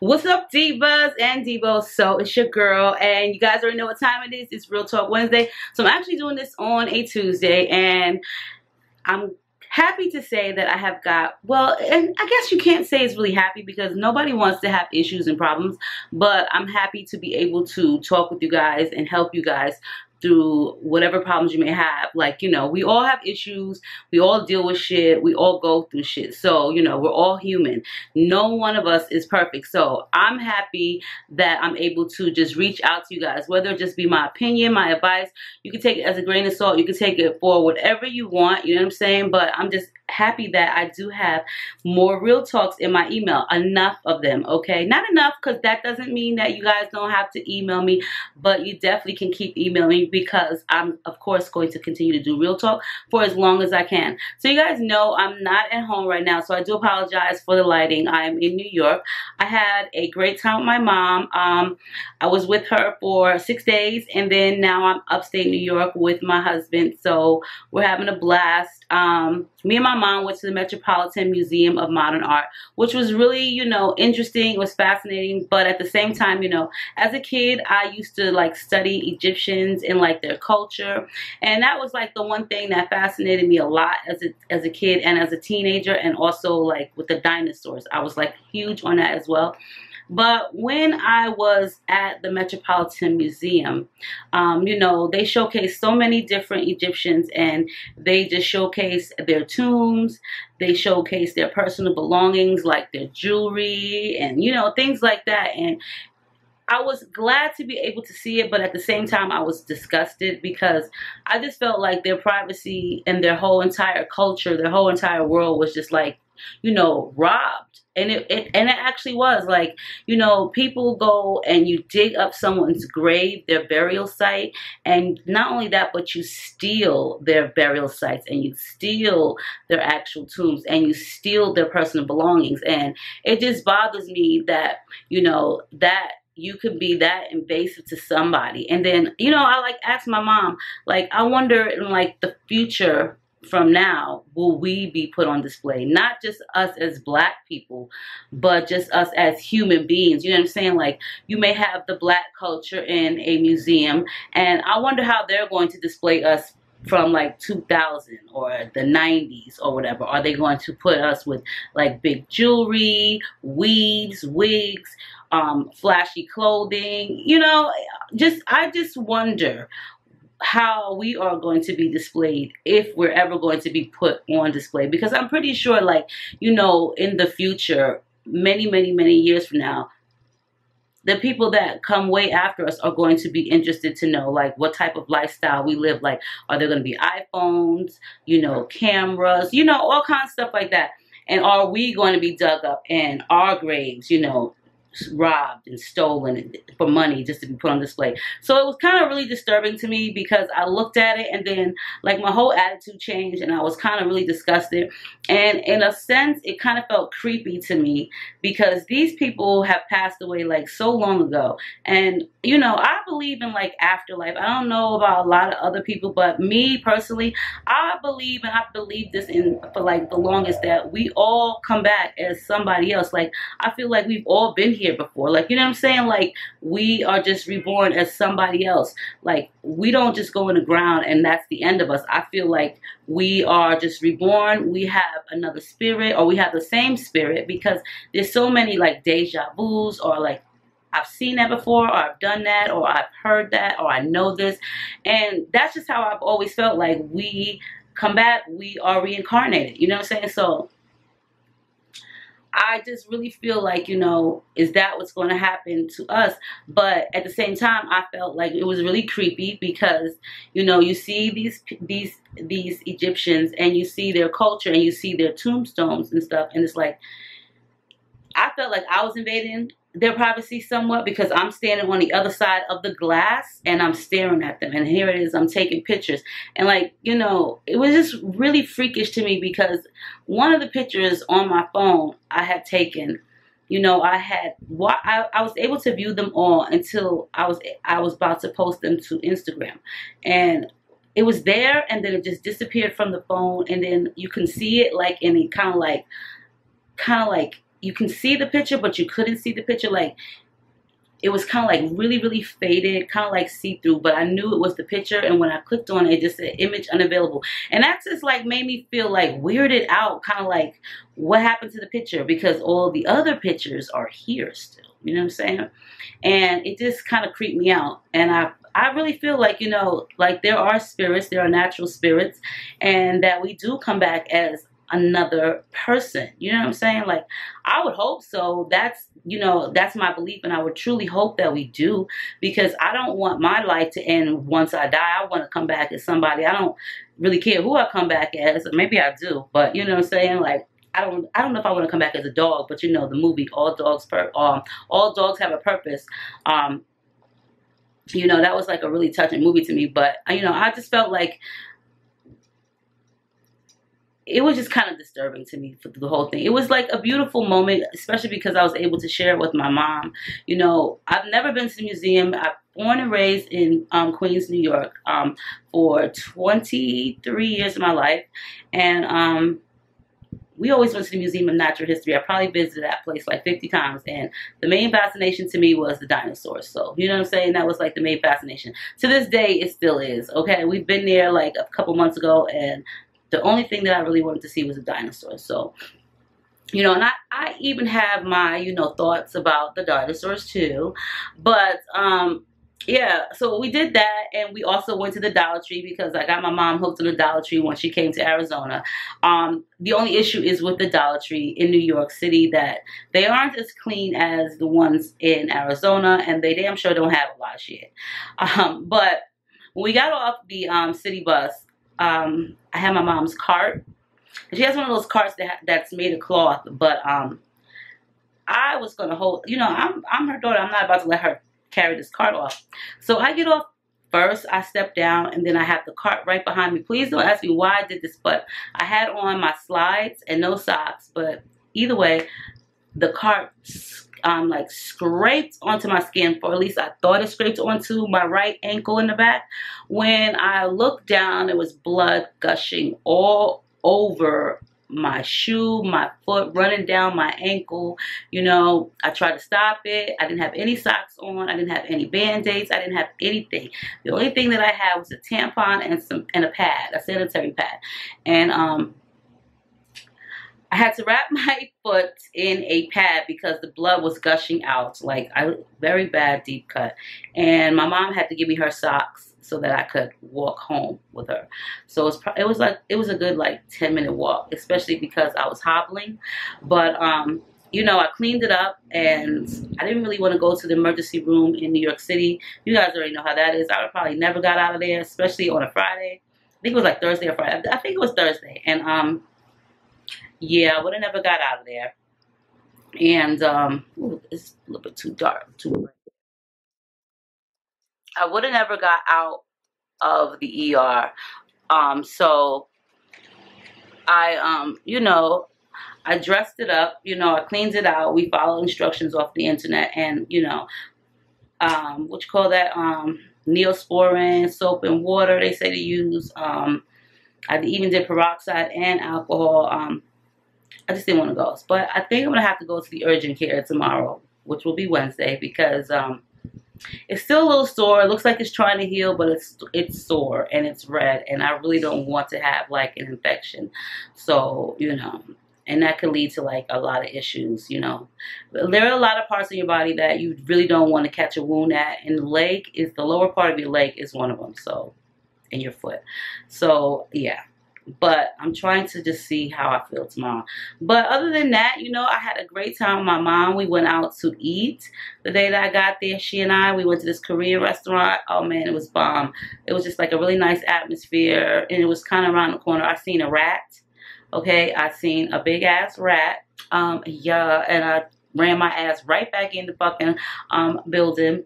What's up, divas and divos? So it's your girl, and you guys already know what time it is. It's Real Talk Wednesday. So I'm actually doing this on a Tuesday, and I'm happy to say that I have got, well, and I guess you can't say it's really happy because nobody wants to have issues and problems, but I'm happy to be able to talk with you guys and help you guys through whatever problems you may have. Like, you know, we all have issues. We all deal with shit. We all go through shit. So, you know, we're all human. No one of us is perfect. So I'm happy that I'm able to just reach out to you guys, whether it just be my opinion, my advice. You can take it as a grain of salt. You can take it for whatever you want. You know what I'm saying? But I'm just happy that I do have more real talks in my email. Enough of them, okay? Not enough because that doesn't mean that you guys don't have to email me, but you definitely can keep emailing because I'm, of course, going to continue to do real talk for as long as I can. So you guys know I'm not at home right now, so I do apologize for the lighting. I'm in New York. I had a great time with my mom. Um, I was with her for six days, and then now I'm upstate New York with my husband, so we're having a blast. Um, me and my mom went to the Metropolitan Museum of Modern Art, which was really, you know, interesting. It was fascinating, but at the same time, you know, as a kid, I used to like study Egyptians and like their culture, and that was like the one thing that fascinated me a lot as a as a kid and as a teenager, and also like with the dinosaurs. I was like huge on that as well. But when I was at the Metropolitan Museum, um, you know, they showcase so many different Egyptians and they just showcase their tombs, they showcase their personal belongings like their jewelry and, you know, things like that. And I was glad to be able to see it, but at the same time, I was disgusted because I just felt like their privacy and their whole entire culture, their whole entire world was just like, you know, robbed and it, it, and it actually was like you know people go and you dig up someone's grave their burial site and not only that but you steal their burial sites and you steal their actual tombs and you steal their personal belongings. And it just bothers me that you know that you could be that invasive to somebody. And then you know i like asked my mom like i wonder in like the future from now will we be put on display. Not just us as black people but just us as human beings. You know what i'm saying? Like you may have the black culture in a museum and i wonder how they're going to display us from like 2000 or the 90s or whatever. Are they going to put us with like big jewelry weaves wigs um flashy clothing? You know just i just wonder how we are going to be displayed if we're ever going to be put on display. Because I'm pretty sure like you know in the future many many many years from now the people that come way after us are going to be interested to know like what type of lifestyle we live. Like are there going to be iPhones you know cameras you know all kinds of stuff like that. And are we going to be dug up in our graves you know robbed and stolen for money just to be put on display. So it was kind of really disturbing to me because I looked at it and then like my whole attitude changed and I was kind of really disgusted. And in a sense, it kind of felt creepy to me because these people have passed away like so long ago. And you know, I believe in like afterlife. I don't know about a lot of other people, but me personally, I believe and I believe this in for like the longest that we all come back as somebody else. Like I feel like we've all been here before. Like, you know what I'm saying? Like, we are just reborn as somebody else. Like, we don't just go in the ground and that's the end of us. I feel like we are just reborn. We have another spirit or we have the same spirit because there's so many like deja vus or like I've seen that before, or I've done that, or I've heard that, or I know this. And that's just how I've always felt like we come back, we are reincarnated. You know what I'm saying? So I just really feel like, you know, is that what's going to happen to us? But at the same time, I felt like it was really creepy because, you know, you see these these these Egyptians and you see their culture and you see their tombstones and stuff and it's like I felt like I was invading their privacy somewhat because I'm standing on the other side of the glass and I'm staring at them. And here it is, I'm taking pictures. And like, you know, it was just really freakish to me because one of the pictures on my phone I had taken, you know, I had I, I was able to view them all until I was I was about to post them to Instagram. And it was there and then it just disappeared from the phone and then you can see it like in a kind of like kind of like you can see the picture, but you couldn't see the picture. Like it was kind of like really, really faded, kind of like see-through, but I knew it was the picture. And when I clicked on it, it just said image unavailable. And that just like made me feel like weirded out, kind of like what happened to the picture because all the other pictures are here still. You know what I'm saying? And it just kind of creeped me out. And I I really feel like, you know, like there are spirits, there are natural spirits, and that we do come back as another person. You know what I'm saying? Like, I would hope so. That's, you know, that's my belief, and I would truly hope that we do because I don't want my life to end once I die. I want to come back as somebody. I don't really care who I come back as. Maybe I do, but you know what I'm saying? Like, I don't I don't know if I want to come back as a dog, but you know the movie All Dogs per um All Dogs Have a Purpose. Um you know that was like a really touching movie to me, but you know I just felt like it was just kind of disturbing to me for the whole thing. It was like a beautiful moment, especially because I was able to share it with my mom. You know, I've never been to the museum. I'm born and raised in um, Queens, New York, um, for 23 years of my life, and um, we always went to the Museum of Natural History. I probably visited that place like 50 times. And the main fascination to me was the dinosaurs. So, you know what I'm saying? That was like the main fascination. To this day, it still is. Okay. We've been there like a couple months ago and the only thing that I really wanted to see was a dinosaur. So, you know, and I, I even have my, you know, thoughts about the dinosaurs too. But, um, yeah, so we did that, and we also went to the Dollar Tree because I got my mom hooked on the Dollar Tree when she came to Arizona. Um, the only issue is with the Dollar Tree in New York City that they aren't as clean as the ones in Arizona, and they damn sure don't have a lot of shit. Um, but when we got off the um, city bus, um, I had my mom's cart. She has one of those carts that that's made of cloth, but um, I was gonna hold. You know, I'm I'm her daughter. I'm not about to let her carry this cart off. So I get off first. I step down, and then I have the cart right behind me. Please don't ask me why I did this, but I had on my slides and no socks. But either way, the cart um, like scraped onto my skin, for at least I thought it scraped onto my right ankle in the back. When I looked down, it was blood gushing all over my shoe, my foot, running down my ankle. You know, I tried to stop it. I didn't have any socks on. I didn't have any band-aids. I didn't have anything. The only thing that I had was a tampon and some and a pad, a sanitary pad. And um I had to wrap my foot in a pad because the blood was gushing out, like I very bad deep cut. And my mom had to give me her socks so that I could walk home with her. So it was it was like it was a good like 10 minute walk, especially because I was hobbling. But um you know, I cleaned it up and I didn't really want to go to the emergency room in New York City. You guys already know how that is. I probably never got out of there, especially on a Friday. I think it was like Thursday or Friday. I think it was Thursday. And um yeah, I would have never got out of there. And um, ooh, it's a little bit too dark, too bright. I would have never got out of the ER. Um, so I, um, you know, I dressed it up. You know, I cleaned it out. We follow instructions off the internet, and you know, um, what you call that? Um, Neosporin, soap and water. They say to use. Um, I even did peroxide and alcohol. Um, I just didn't want to go. But I think I'm going to have to go to the urgent care tomorrow, which will be Wednesday, because um, it's still a little sore. It looks like it's trying to heal, but it's it's sore and it's red, and I really don't want to have like an infection. So, you know, and that could lead to like a lot of issues, you know. There are a lot of parts of your body that you really don't want to catch a wound at, and the leg is the lower part of your leg is one of them. So, in your foot. So, yeah but I'm trying to just see how I feel tomorrow. But other than that, you know, I had a great time with my mom. We went out to eat the day that I got there. She and I, we went to this Korean restaurant. Oh man, it was bomb. It was just like a really nice atmosphere and it was kind of around the corner. I seen a rat. Okay, I seen a big ass rat. Um, yeah, and I ran my ass right back in the fucking um building.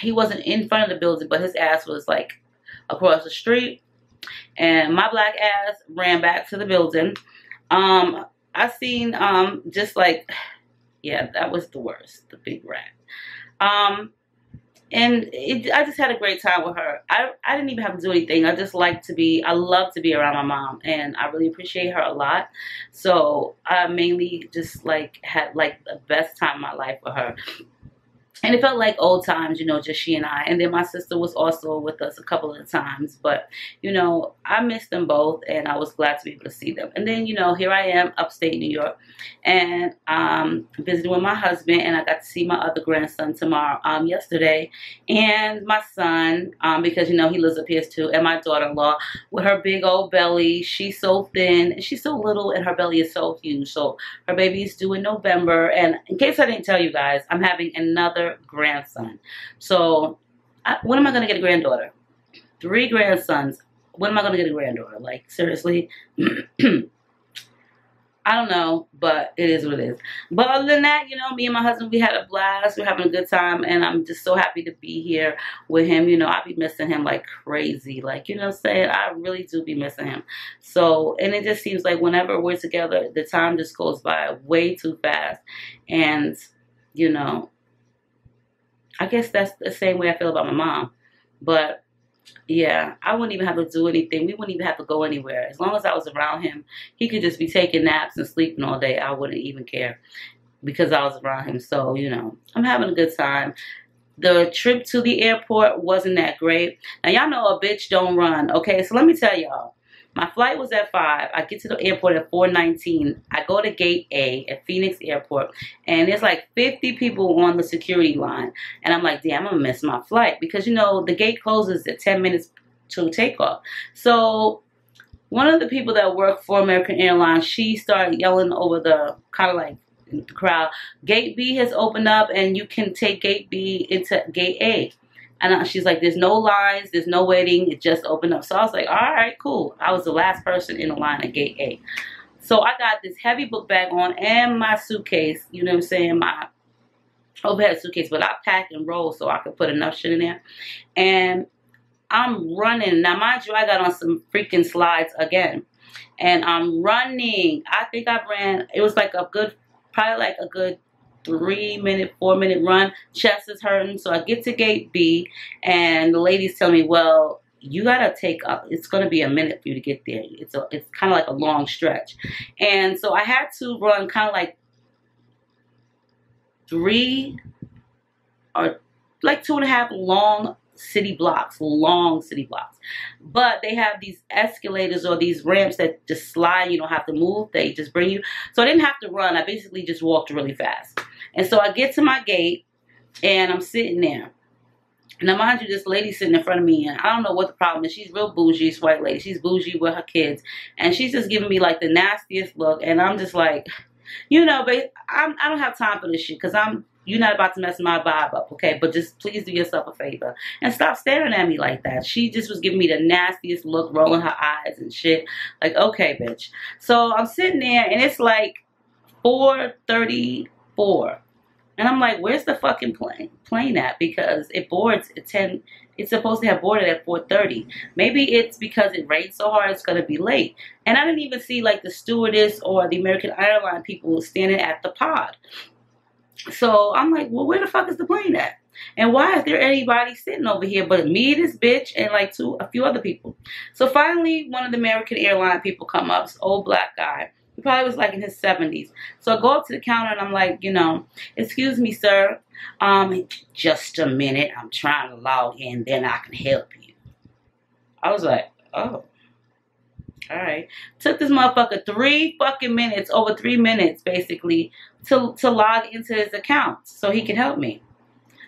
He wasn't in front of the building, but his ass was like across the street and my black ass ran back to the building. Um, I seen um just like yeah, that was the worst, the big rat. Um and it, I just had a great time with her. I, I didn't even have to do anything. I just like to be, I love to be around my mom and I really appreciate her a lot. So I mainly just like had like the best time of my life with her and it felt like old times, you know, just she and I. And then my sister was also with us a couple of times. But, you know, I missed them both and I was glad to be able to see them. And then, you know, here I am upstate New York and um visiting with my husband and I got to see my other grandson tomorrow, um, yesterday. And my son, um, because you know he lives up here too, and my daughter-in-law with her big old belly. She's so thin and she's so little and her belly is so huge. So her baby is due in November. And in case I didn't tell you guys, I'm having another grandson. So I, when am I going to get a granddaughter? Three grandsons. When am I going to get a granddaughter? Like, seriously? I don't know, but it is what it is. But other than that, you know, me and my husband, we had a blast. We're having a good time, and I'm just so happy to be here with him. You know, I be missing him like crazy. Like, you know I'm saying? I really do be missing him. So, and it just seems like whenever we're together, the time just goes by way too fast. And, you know, I guess that's the same way I feel about my mom. But yeah, I wouldn't even have to do anything. We wouldn't even have to go anywhere. As long as I was around him, he could just be taking naps and sleeping all day. I wouldn't even care because I was around him. So, you know, I'm having a good time. The trip to the airport wasn't that great. Now, y'all know a bitch don't run, okay? So let me tell y'all. My flight was at 5. I get to the airport at 4.19. I go to gate A at Phoenix Airport. And there's like 50 people on the security line. And I'm like, damn, I'm going to miss my flight. Because, you know, the gate closes at 10 minutes to takeoff. So one of the people that work for American Airlines, she started yelling over the kind of like crowd, gate B has opened up and you can take gate B into gate A. And she's like, there's no lines, there's no waiting, it just opened up. So I was like, all right, cool. I was the last person in the line at gate A. So I got this heavy book bag on and my suitcase, you know what I'm saying, my overhead suitcase, but I packed and rolled so I could put enough shit in there. And I'm running. Now, mind you, I got on some freaking slides again. And I'm running. I think I ran, it was like a good, probably like a good three minute, four minute run. Chest is hurting. So I get to gate B and the ladies tell me, well, you gotta take up it's gonna be a minute for you to get there it's a it's kind of like a long stretch and so i had to run kind of like three or like two and a half long city blocks, long city blocks. But they have these escalators or these ramps that just slide. You don't have to move. They just bring you. So I didn't have to run. I basically just walked really fast. And so I get to my gate and I'm sitting there. Now, mind you, this lady sitting in front of me, and I don't know what the problem is. She's real bougie, she's white lady. She's bougie with her kids, and she's just giving me like the nastiest look. And I'm just like, you know, but I'm, I don't have time for this shit because I'm you're not about to mess my vibe up, okay? But just please do yourself a favor and stop staring at me like that. She just was giving me the nastiest look, rolling her eyes and shit. Like, okay, bitch. So I'm sitting there and it's like 4:34, and I'm like, where's the fucking plane plane at? Because it boards at 10. It's supposed to have boarded at 4:30. Maybe it's because it rained so hard it's gonna be late. And I didn't even see like the stewardess or the American Airline people standing at the pod. So I'm like, well, where the fuck is the plane at? And why is there anybody sitting over here but me, this bitch, and like two, a few other people? So finally, one of the American airline people come up, this old black guy. He probably was like in his 70s. So I go up to the counter and I'm like, you know, excuse me, sir. Um, just a minute. I'm trying to log in, then I can help you. I was like, oh. All right. Took this motherfucker three fucking minutes, over three minutes basically, to, to log into his account so he can help me.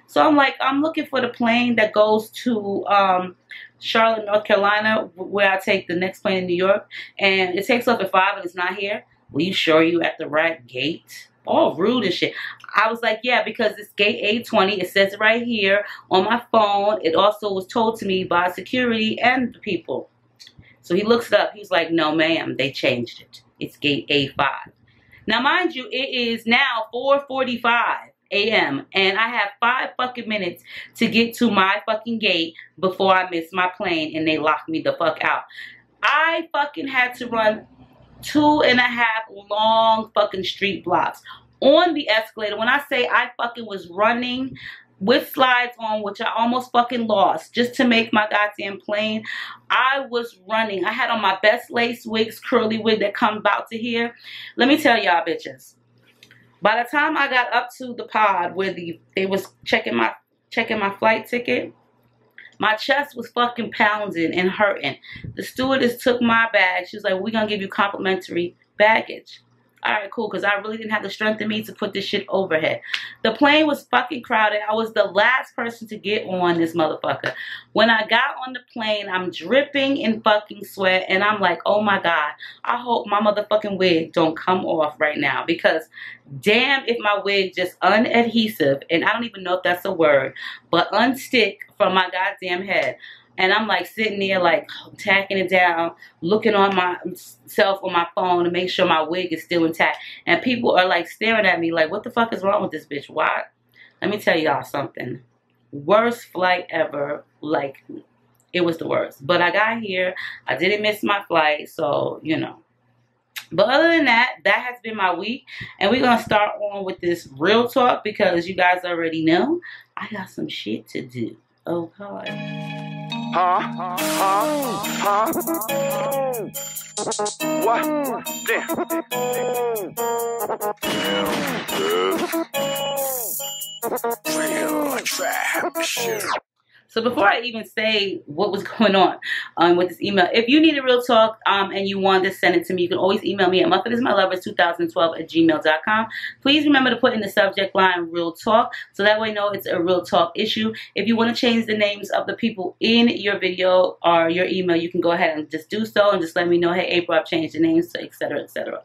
So I'm like, I'm looking for the plane that goes to um, Charlotte, North Carolina, where I take the next plane in New York. And it takes off at 5 and it's not here. Will you sure you at the right gate? All rude and shit. I was like, yeah, because it's gate A20. It says it right here on my phone. It also was told to me by security and the people. So he looks up. He's like, no, ma'am, they changed it. It's gate A5. Now, mind you, it is now 4.45 a.m. and I have five fucking minutes to get to my fucking gate before I miss my plane and they lock me the fuck out. I fucking had to run two and a half long fucking street blocks on the escalator. When I say I fucking was running, with slides on, which I almost fucking lost just to make my goddamn plane. I was running. I had on my best lace wigs, curly wig that come about to here. Let me tell y'all bitches. By the time I got up to the pod where the they was checking my checking my flight ticket, my chest was fucking pounding and hurting. The stewardess took my bag. She was like, we're going to give you complimentary baggage all right, cool, because I really didn't have the strength in me to put this shit overhead. The plane was fucking crowded. I was the last person to get on this motherfucker. When I got on the plane, I'm dripping in fucking sweat, and I'm like, oh my God, I hope my motherfucking wig don't come off right now, because damn if my wig just unadhesive, and I don't even know if that's a word, but unstick from my goddamn head and I'm like sitting there like tacking it down, looking on myself on my phone to make sure my wig is still intact. And people are like staring at me like, what the fuck is wrong with this bitch? Why? Let me tell y'all something. Worst flight ever. Like, it was the worst. But I got here. I didn't miss my flight. So, you know. But other than that, that has been my week. And we're going to start on with this real talk because you guys already know I got some shit to do. Oh, God. Huh? Huh? Huh? What? Damn. Real trap shit. So before I even say what was going on um, with this email, if you need a real talk um, and you want to send it to me, you can always email me at muffinismylovers2012 at gmail.com. Please remember to put in the subject line real talk so that way I know it's a real talk issue. If you want to change the names of the people in your video or your email, you can go ahead and just do so and just let me know, hey, April, I've changed the names, etc., etc.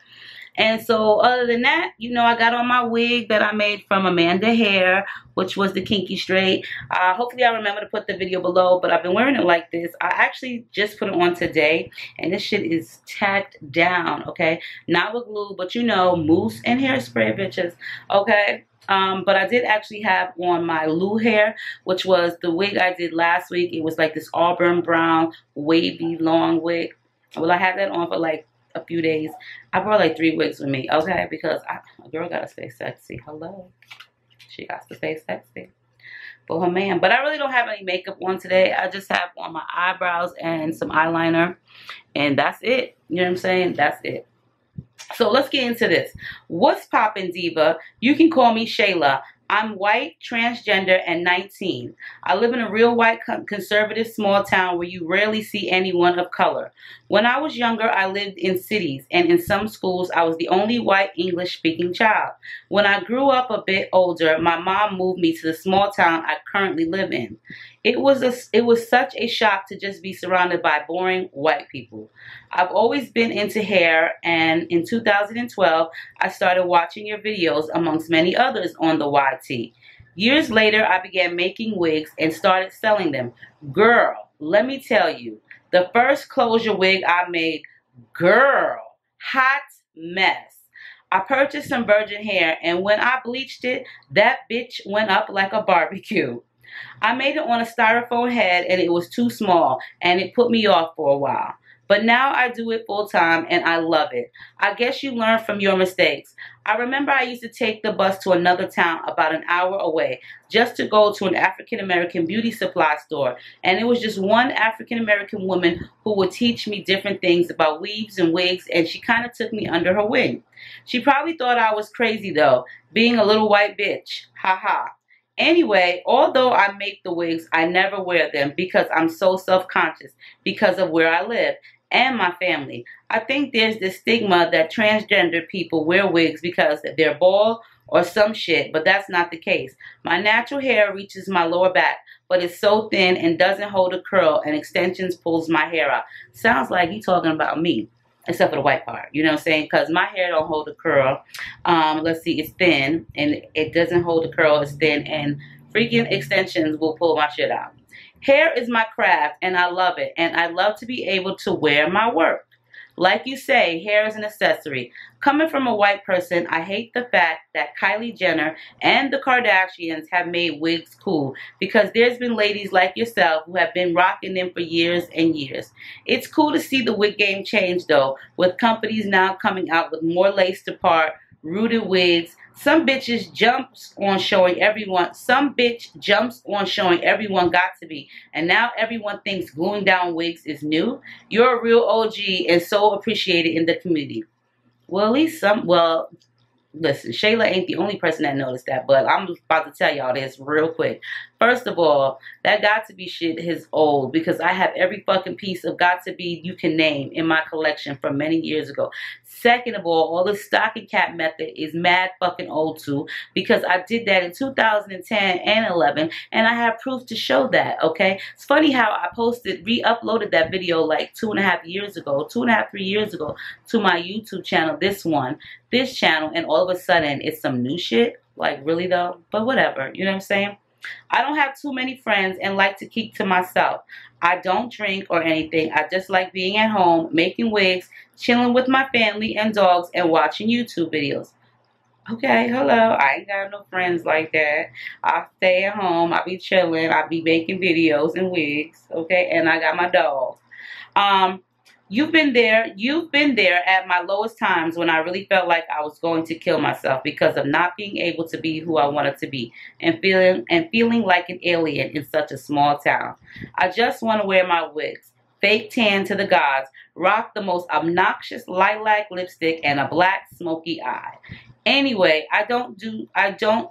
And so other than that, you know, I got on my wig that I made from Amanda Hair, which was the Kinky Straight. Uh, hopefully I'll remember to put the video below, but I've been wearing it like this. I actually just put it on today, and this shit is tacked down, okay? Not with glue, but you know, mousse and hairspray, bitches, okay? Um, but I did actually have on my Lou hair, which was the wig I did last week. It was like this auburn brown, wavy, long wig. Well, I had that on for like a few days. I brought like three wigs with me, okay? Because I, a girl gotta stay sexy. Hello. She got to stay sexy for her man. But I really don't have any makeup on today. I just have on my eyebrows and some eyeliner. And that's it. You know what I'm saying? That's it. So let's get into this. What's poppin' diva? You can call me Shayla. I'm white, transgender, and 19. I live in a real white conservative small town where you rarely see anyone of color. When I was younger, I lived in cities, and in some schools, I was the only white English speaking child. When I grew up a bit older, my mom moved me to the small town I currently live in. It was a, it was such a shock to just be surrounded by boring white people. I've always been into hair and in 2012 I started watching your videos amongst many others on the YT. Years later I began making wigs and started selling them. Girl, let me tell you, the first closure wig I made, girl, hot mess. I purchased some virgin hair and when I bleached it, that bitch went up like a barbecue. I made it on a styrofoam head and it was too small and it put me off for a while. But now I do it full time and I love it. I guess you learn from your mistakes. I remember I used to take the bus to another town about an hour away just to go to an African American beauty supply store. And it was just one African American woman who would teach me different things about weaves and wigs, and she kind of took me under her wing. She probably thought I was crazy though, being a little white bitch. Ha ha. Anyway, although I make the wigs, I never wear them because I'm so self-conscious because of where I live and my family. I think there's this stigma that transgender people wear wigs because they're bald or some shit, but that's not the case. My natural hair reaches my lower back, but it's so thin and doesn't hold a curl and extensions pulls my hair out. Sounds like you talking about me except for the white part. You know what I'm saying? Because my hair don't hold a curl. Um, let's see, it's thin and it doesn't hold a curl. It's thin and freaking extensions will pull my shit out. Hair is my craft and I love it. And I love to be able to wear my work. Like you say, hair is an accessory. Coming from a white person, I hate the fact that Kylie Jenner and the Kardashians have made wigs cool because there's been ladies like yourself who have been rocking them for years and years. It's cool to see the wig game change though, with companies now coming out with more lace to part rooted wigs. Some bitches jumps on showing everyone. Some bitch jumps on showing everyone got to be. And now everyone thinks gluing down wigs is new. You're a real OG and so appreciated in the community. Well, at least some, well, listen, Shayla ain't the only person that noticed that, but I'm about to tell y'all this real quick. First of all, that Got2b shit is old because I have every fucking piece of Got2b you can name in my collection from many years ago. Second of all, all the stocking cap method is mad fucking old too because I did that in 2010 and 11 and I have proof to show that, okay? It's funny how I posted, re-uploaded that video like two and a half years ago, two and a half, three years ago to my YouTube channel, this one, this channel, and all of a sudden it's some new shit. Like, really though? But whatever, you know what I'm saying? I don't have too many friends and like to keep to myself. I don't drink or anything. I just like being at home, making wigs, chilling with my family and dogs, and watching YouTube videos. Okay, hello. I ain't got no friends like that. I stay at home. I be chilling. I be making videos and wigs. Okay, and I got my dog. Um, You've been there. You've been there at my lowest times when I really felt like I was going to kill myself because of not being able to be who I wanted to be and feeling and feeling like an alien in such a small town. I just want to wear my wigs, fake tan to the gods, rock the most obnoxious lilac lipstick and a black smoky eye. Anyway, I don't do I don't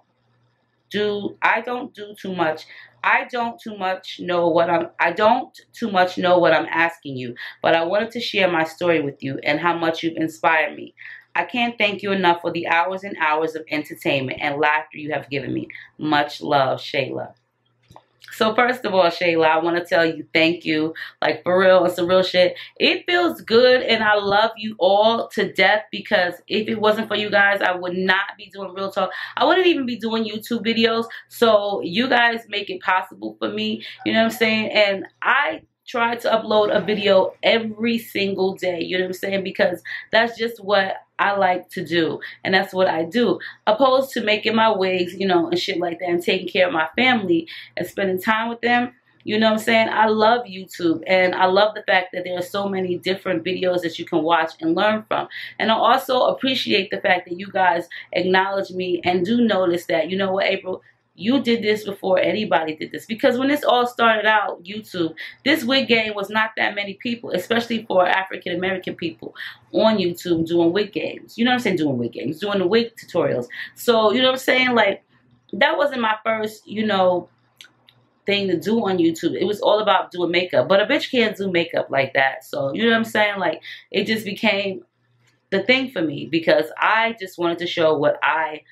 do I don't do too much I don't too much know what I'm I don't too much know what I'm asking you, but I wanted to share my story with you and how much you've inspired me. I can't thank you enough for the hours and hours of entertainment and laughter you have given me. Much love, Shayla. So first of all, Shayla, I want to tell you thank you. Like for real, it's some real shit. It feels good and I love you all to death because if it wasn't for you guys, I would not be doing real talk. I wouldn't even be doing YouTube videos. So you guys make it possible for me. You know what I'm saying? And I try to upload a video every single day. You know what I'm saying? Because that's just what I like to do. And that's what I do. Opposed to making my wigs, you know, and shit like that and taking care of my family and spending time with them. You know what I'm saying? I love YouTube and I love the fact that there are so many different videos that you can watch and learn from. And I also appreciate the fact that you guys acknowledge me and do notice that, you know what, April, you did this before anybody did this. Because when this all started out, YouTube, this wig game was not that many people, especially for African American people on YouTube doing wig games. You know what I'm saying? Doing wig games, doing the wig tutorials. So, you know what I'm saying? Like, that wasn't my first, you know, thing to do on YouTube. It was all about doing makeup. But a bitch can't do makeup like that. So, you know what I'm saying? Like, it just became the thing for me because I just wanted to show what I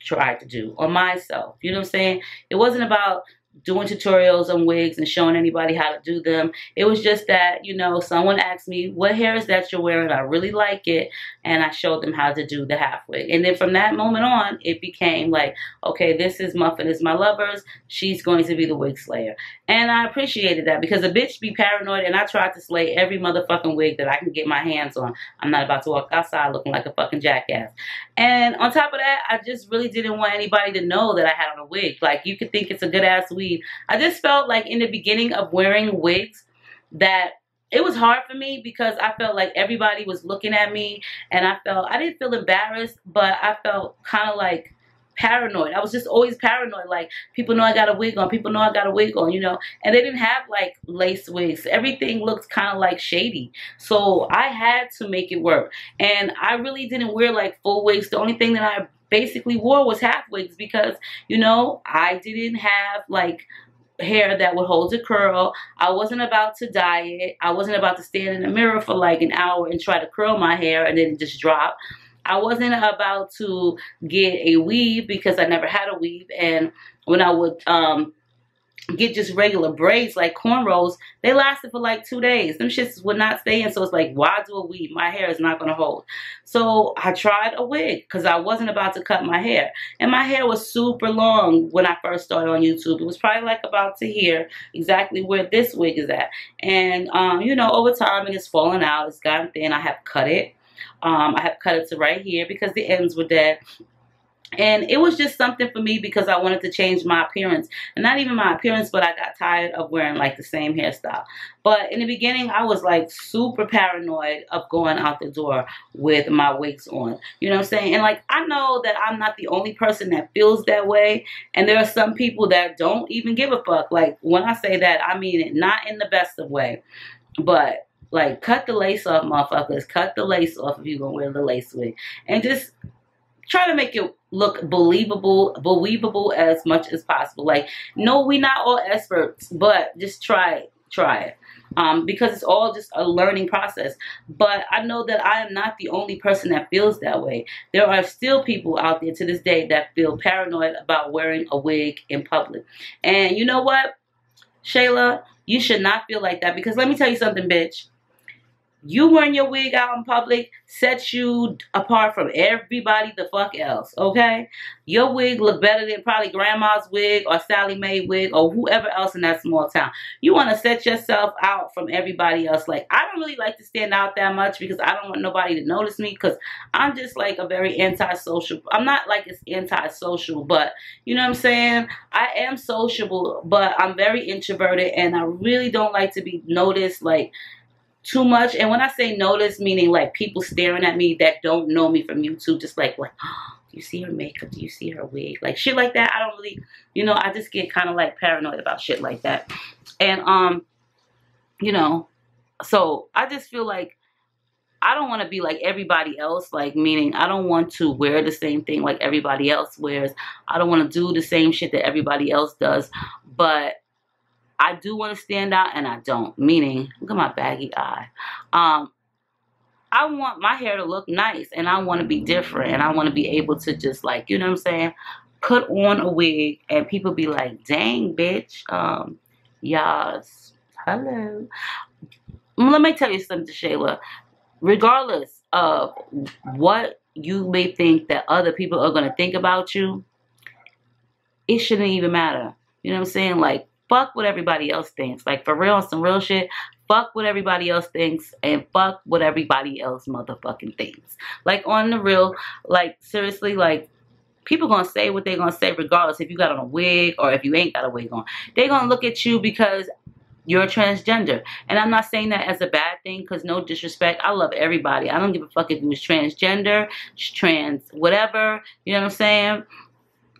tried to do on myself. You know what I'm saying? It wasn't about doing tutorials on wigs and showing anybody how to do them. It was just that, you know, someone asked me, what hair is that you're wearing? I really like it. And I showed them how to do the half wig. And then from that moment on, it became like, okay, this is Muffin is my lovers. She's going to be the wig slayer. And I appreciated that because a bitch be paranoid and I tried to slay every motherfucking wig that I can get my hands on. I'm not about to walk outside looking like a fucking jackass. And on top of that, I just really didn't want anybody to know that I had on a wig. Like you could think it's a good ass wig. I just felt like in the beginning of wearing wigs that it was hard for me because I felt like everybody was looking at me and I felt, I didn't feel embarrassed, but I felt kind of like paranoid. I was just always paranoid. Like people know I got a wig on. People know I got a wig on, you know. And they didn't have like lace wigs. Everything looked kind of like shady. So I had to make it work. And I really didn't wear like full wigs. The only thing that I basically wore was half wigs because, you know, I didn't have like hair that would hold a curl. I wasn't about to dye it. I wasn't about to stand in the mirror for like an hour and try to curl my hair and then just drop. I wasn't about to get a weave because I never had a weave. And when I would um, get just regular braids like cornrows, they lasted for like two days. Them shits would not stay in. So it's like, why do a weave? My hair is not going to hold. So I tried a wig because I wasn't about to cut my hair. And my hair was super long when I first started on YouTube. It was probably like about to here, exactly where this wig is at. And, um, you know, over time it has fallen out. It's gotten thin. I have cut it. Um, I have cut it to right here because the ends were dead. And it was just something for me because I wanted to change my appearance. And not even my appearance, but I got tired of wearing like the same hairstyle. But in the beginning, I was like super paranoid of going out the door with my wigs on. You know what I'm saying? And like, I know that I'm not the only person that feels that way. And there are some people that don't even give a fuck. Like, when I say that, I mean it not in the best of way. But like, cut the lace off, motherfuckers. Cut the lace off if you're to wear the lace wig. And just try to make it look believable, believable as much as possible. Like, no, we're not all experts, but just try it, try it. Um, because it's all just a learning process. But I know that I am not the only person that feels that way. There are still people out there to this day that feel paranoid about wearing a wig in public. And you know what, Shayla, you should not feel like that because let me tell you something, bitch you wearing your wig out in public sets you apart from everybody the fuck else, okay? Your wig look better than probably grandma's wig or Sally Mae wig or whoever else in that small town. You want to set yourself out from everybody else. Like, I don't really like to stand out that much because I don't want nobody to notice me because I'm just like a very antisocial. I'm not like it's antisocial, but you know what I'm saying? I am sociable, but I'm very introverted and I really don't like to be noticed like too much. And when I say notice, meaning like people staring at me that don't know me from YouTube, just like, like, oh, do you see her makeup? Do you see her wig? Like shit like that. I don't really, you know, I just get kind of like paranoid about shit like that. And, um, you know, so I just feel like I don't want to be like everybody else, like meaning I don't want to wear the same thing like everybody else wears. I don't want to do the same shit that everybody else does. But I do want to stand out and I don't. Meaning, look at my baggy eye. Um, I want my hair to look nice and I want to be different and I want to be able to just like, you know what I'm saying, put on a wig and people be like, dang, bitch, um, yas, hello. Let me tell you something, Shayla. Regardless of what you may think that other people are going to think about you, it shouldn't even matter. You know what I'm saying? Like, fuck what everybody else thinks. Like for real, some real shit. Fuck what everybody else thinks and fuck what everybody else motherfucking thinks. Like on the real, like seriously, like people gonna say what they gonna say regardless if you got on a wig or if you ain't got a wig on. They gonna look at you because you're transgender. And I'm not saying that as a bad thing because no disrespect. I love everybody. I don't give a fuck if you was transgender, trans, whatever. You know what I'm saying?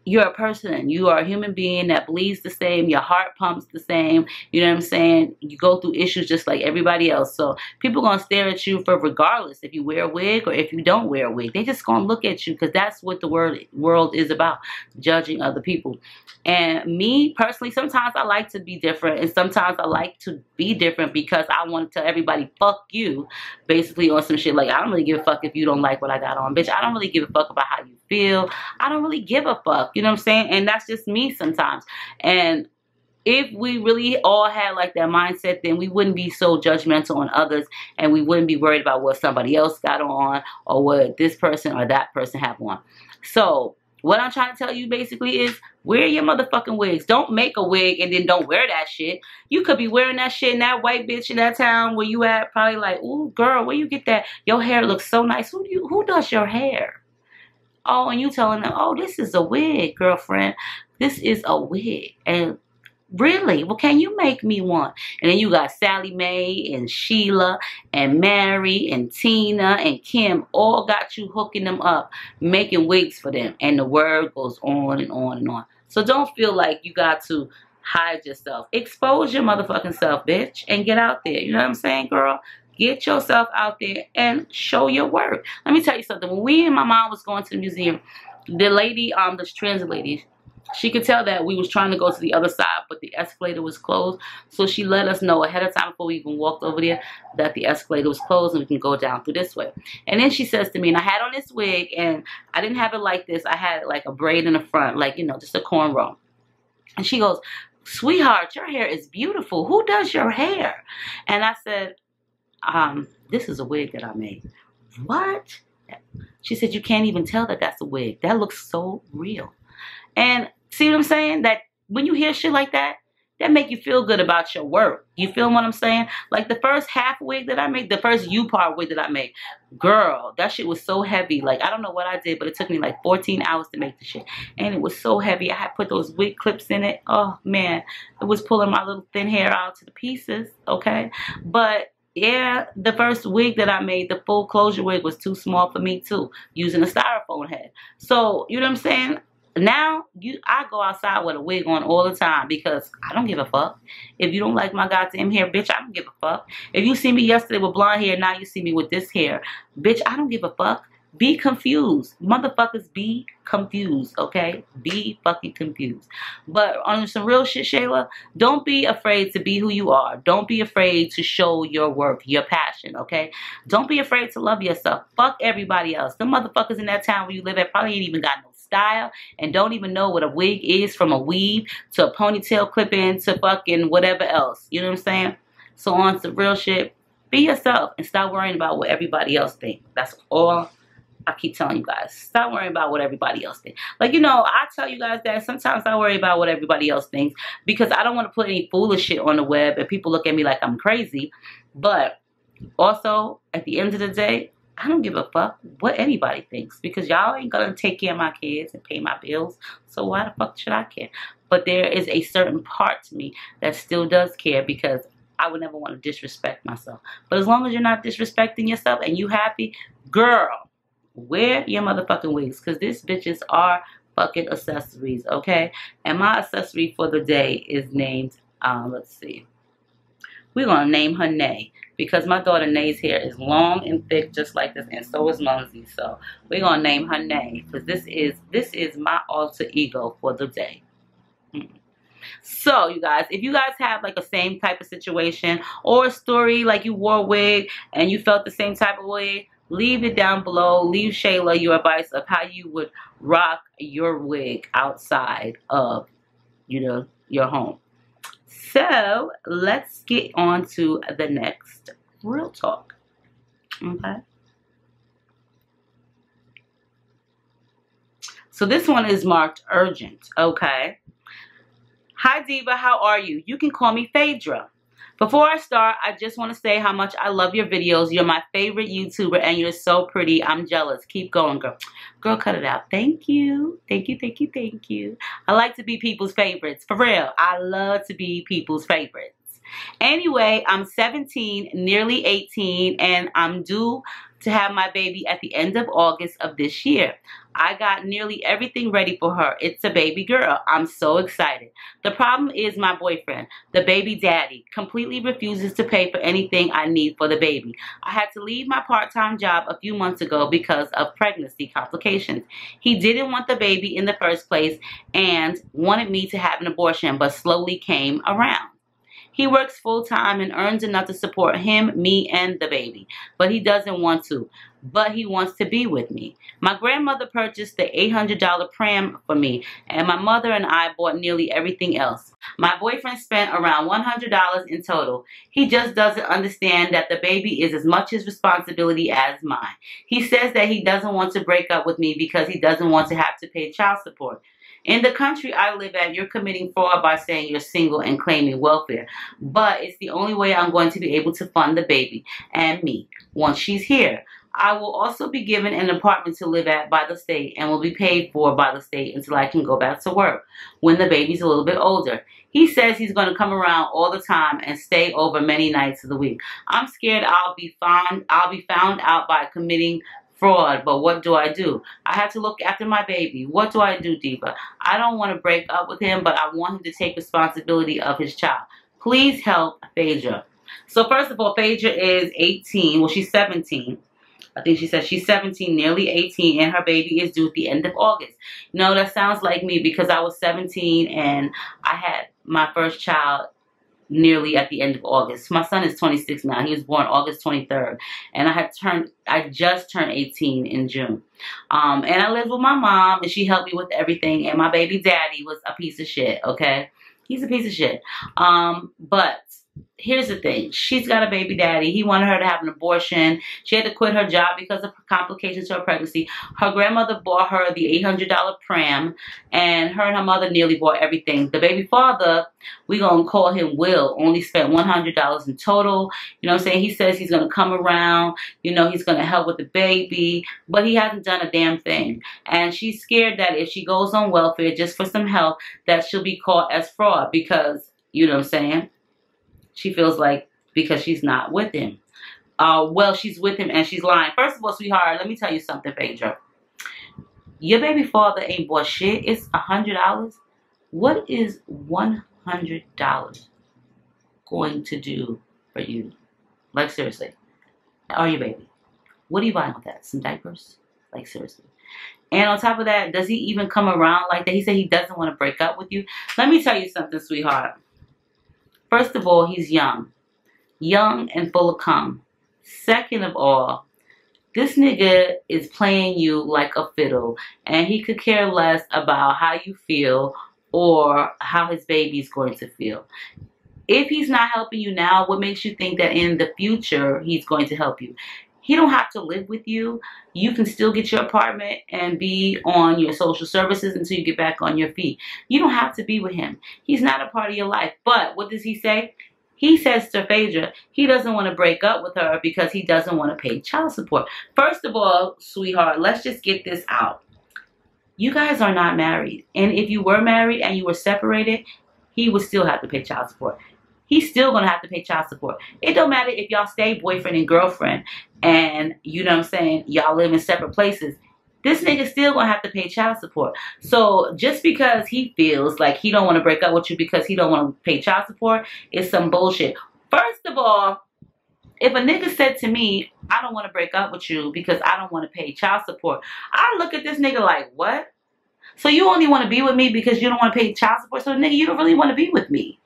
You're a person. You are a human being that bleeds the same. Your heart pumps the same. You know what I'm saying? You go through issues just like everybody else. So people going to stare at you for regardless if you wear a wig or if you don't wear a wig. They just going to look at you because that's what the world, world is about, judging other people. And me personally, sometimes I like to be different and sometimes I like to be different because I want to tell everybody, fuck you, basically on some shit like, I don't really give a fuck if you don't like what I got on, bitch. I don't really give a fuck about how you feel. I don't really give a fuck. You know what I'm saying? And that's just me sometimes. And if we really all had like that mindset, then we wouldn't be so judgmental on others and we wouldn't be worried about what somebody else got on or what this person or that person have on. So what I'm trying to tell you basically is wear your motherfucking wigs. Don't make a wig and then don't wear that shit. You could be wearing that shit in that white bitch in that town where you at probably like, ooh, girl, where you get that? Your hair looks so nice. Who do you who does your hair? Oh, and you telling them, oh, this is a wig, girlfriend. This is a wig. And really, well, can you make me one? And then you got Sally Mae and Sheila and Mary and Tina and Kim all got you hooking them up, making wigs for them. And the word goes on and on and on. So don't feel like you got to hide yourself. Expose your motherfucking self, bitch, and get out there. You know what I'm saying, girl? Get yourself out there and show your work. Let me tell you something. When we and my mom was going to the museum, the lady, um, the transit lady, she could tell that we was trying to go to the other side, but the escalator was closed. So she let us know ahead of time before we even walked over there that the escalator was closed and we can go down through this way. And then she says to me, and I had on this wig and I didn't have it like this. I had like a braid in the front, like, you know, just a cornrow. And she goes, sweetheart, your hair is beautiful. Who does your hair? And I said, um, this is a wig that I made. What? She said, you can't even tell that that's a wig. That looks so real. And see what I'm saying? That when you hear shit like that, that make you feel good about your work. You feel what I'm saying? Like the first half wig that I made, the first U part wig that I made, girl, that shit was so heavy. Like I don't know what I did, but it took me like 14 hours to make the shit. And it was so heavy. I had put those wig clips in it. Oh man, it was pulling my little thin hair out to the pieces, okay? But yeah, the first wig that I made, the full closure wig was too small for me too, using a styrofoam head. So, you know what I'm saying? Now, you, I go outside with a wig on all the time because I don't give a fuck. If you don't like my goddamn hair, bitch, I don't give a fuck. If you see me yesterday with blonde hair, now you see me with this hair. Bitch, I don't give a fuck. Be confused. Motherfuckers be confused, okay? Be fucking confused. But on some real shit, Shayla, don't be afraid to be who you are. Don't be afraid to show your work, your passion, okay? Don't be afraid to love yourself. Fuck everybody else. The motherfuckers in that town where you live at probably ain't even got no style and don't even know what a wig is from a weave to a ponytail clip in to fucking whatever else. You know what I'm saying? So on some real shit, be yourself and stop worrying about what everybody else thinks. That's all I keep telling you guys. Stop worrying about what everybody else thinks. Like, you know, I tell you guys that sometimes I worry about what everybody else thinks because I don't want to put any foolish shit on the web and people look at me like I'm crazy. But also, at the end of the day, I don't give a fuck what anybody thinks because y'all ain't gonna take care of my kids and pay my bills. So why the fuck should I care? But there is a certain part to me that still does care because I would never want to disrespect myself. But as long as you're not disrespecting yourself and you happy, girl, wear your motherfucking wigs because these bitches are fucking accessories, okay? And my accessory for the day is named, um, let's see. We're going to name her Nay because my daughter Nay's hair is long and thick just like this and so is Mumsy. So we're going to name her Nay because this is, this is my alter ego for the day. So, you guys, if you guys have like a same type of situation or a story like you wore a wig and you felt the same type of wig, leave it down below. Leave Shayla your advice of how you would rock your wig outside of, you know, your home. So let's get on to the next real talk. Okay. So this one is marked urgent. Okay. Hi Diva, how are you? You can call me Phaedra. Before I start, I just want to say how much I love your videos. You're my favorite YouTuber and you're so pretty. I'm jealous. Keep going, girl. Girl, cut it out. Thank you. Thank you, thank you, thank you. I like to be people's favorites. For real. I love to be people's favorites. Anyway, I'm 17, nearly 18, and I'm due to have my baby at the end of August of this year. I got nearly everything ready for her. It's a baby girl. I'm so excited. The problem is my boyfriend, the baby daddy, completely refuses to pay for anything I need for the baby. I had to leave my part-time job a few months ago because of pregnancy complications. He didn't want the baby in the first place and wanted me to have an abortion, but slowly came around. He works full time and earns enough to support him, me, and the baby. But he doesn't want to. But he wants to be with me. My grandmother purchased the $800 pram for me, and my mother and I bought nearly everything else. My boyfriend spent around $100 in total. He just doesn't understand that the baby is as much his responsibility as mine. He says that he doesn't want to break up with me because he doesn't want to have to pay child support. In the country I live at, you're committing fraud by saying you're single and claiming welfare. But it's the only way I'm going to be able to fund the baby and me once she's here. I will also be given an apartment to live at by the state and will be paid for by the state until I can go back to work when the baby's a little bit older. He says he's going to come around all the time and stay over many nights of the week. I'm scared I'll be found I'll be found out by committing fraud, but what do I do? I have to look after my baby. What do I do, Diva? I don't want to break up with him, but I want him to take responsibility of his child. Please help Phaedra. So first of all, Phaedra is 18. Well, she's 17. I think she said she's 17, nearly 18, and her baby is due at the end of August. No, that sounds like me because I was 17 and I had my first child nearly at the end of August. My son is 26 now. He was born August 23rd. And I had turned, I just turned 18 in June. Um, and I lived with my mom and she helped me with everything. And my baby daddy was a piece of shit, okay? He's a piece of shit. Um, but here's the thing. She's got a baby daddy. He wanted her to have an abortion. She had to quit her job because of complications to her pregnancy. Her grandmother bought her the $800 pram, and her and her mother nearly bought everything. The baby father, we to call him Will, only spent $100 in total. You know what I'm saying? He says he's to come around. You know, he's to help with the baby, but he hasn't done a damn thing. And she's scared that if she goes on welfare just for some help, that she'll be caught as fraud because, you know what I'm saying? She feels like because she's not with him. Uh, well, she's with him and she's lying. First of all, sweetheart, let me tell you something, Phaedra. Your baby father ain't bought shit. It's a hundred dollars. What is one hundred dollars going to do for you? Like seriously, Are you baby? What are you buying with that? Some diapers? Like seriously. And on top of that, does he even come around like that? He said he doesn't want to break up with you. Let me tell you something, sweetheart. First of all, he's young. Young and full of cum. Second of all, this nigga is playing you like a fiddle and he could care less about how you feel or how his baby's going to feel. If he's not helping you now, what makes you think that in the future he's going to help you? He don't have to live with you. You can still get your apartment and be on your social services until you get back on your feet. You don't have to be with him. He's not a part of your life. But what does he say? He says to Phaedra, he doesn't want to break up with her because he doesn't want to pay child support. First of all, sweetheart, let's just get this out. You guys are not married. And if you were married and you were separated, he would still have to pay child support he's still gonna have to pay child support. It don't matter if y'all stay boyfriend and girlfriend and you know what I'm saying, y'all live in separate places. This nigga still gonna have to pay child support. So just because he feels like he don't want to break up with you because he don't want to pay child support is some bullshit. First of all, if a nigga said to me, I don't want to break up with you because I don't want to pay child support, I look at this nigga like, what? So you only want to be with me because you don't want to pay child support? So nigga, you don't really want to be with me.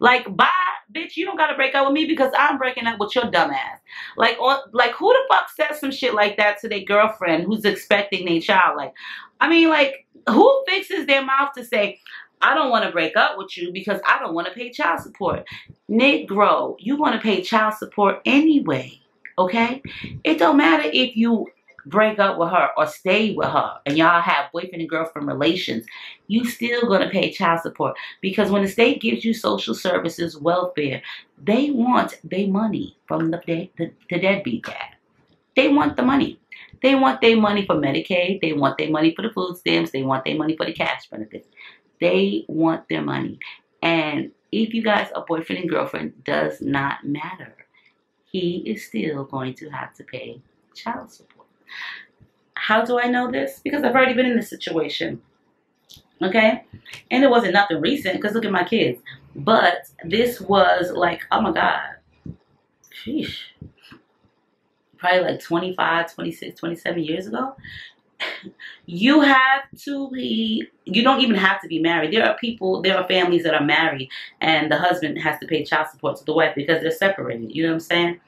Like, bye, bitch. You don't gotta break up with me because I'm breaking up with your dumb ass. Like, on, like who the fuck says some shit like that to their girlfriend who's expecting their child? Like, I mean, like, who fixes their mouth to say, I don't want to break up with you because I don't want to pay child support. Negro, you want to pay child support anyway, okay? It don't matter if you break up with her or stay with her and y'all have boyfriend and girlfriend relations, you still going to pay child support. Because when the state gives you social services, welfare, they want their money from the, the, the deadbeat dad. They want the money. They want their money for Medicaid. They want their money for the food stamps. They want their money for the cash benefits. They want their money. And if you guys are boyfriend and girlfriend, does not matter. He is still going to have to pay child support. How do I know this? Because I've already been in this situation. Okay? And it wasn't nothing recent because look at my kids. But this was like, oh my God. Sheesh. Probably like 25, 26, 27 years ago. you have to be, you don't even have to be married. There are people, there are families that are married and the husband has to pay child support to the wife because they're separated. You know what I'm saying?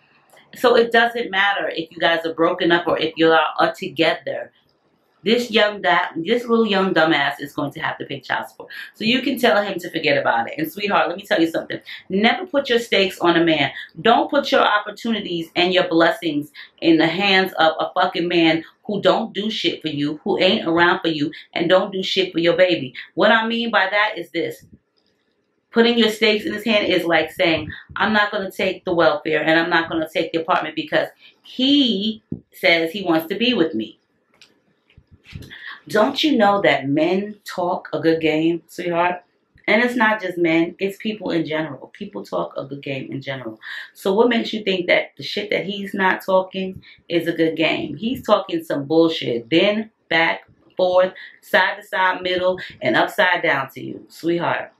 So it doesn't matter if you guys are broken up or if you are together. This young that this little young dumbass is going to have to pay child support. So you can tell him to forget about it. And sweetheart, let me tell you something. Never put your stakes on a man. Don't put your opportunities and your blessings in the hands of a fucking man who don't do shit for you, who ain't around for you, and don't do shit for your baby. What I mean by that is this putting your stakes in his hand is like saying, I'm not going to take the welfare and I'm not going to take the apartment because he says he wants to be with me. Don't you know that men talk a good game, sweetheart? And it's not just men, it's people in general. People talk a good game in general. So what makes you think that the shit that he's not talking is a good game? He's talking some bullshit. Then back, forth, side to side, middle, and upside down to you, sweetheart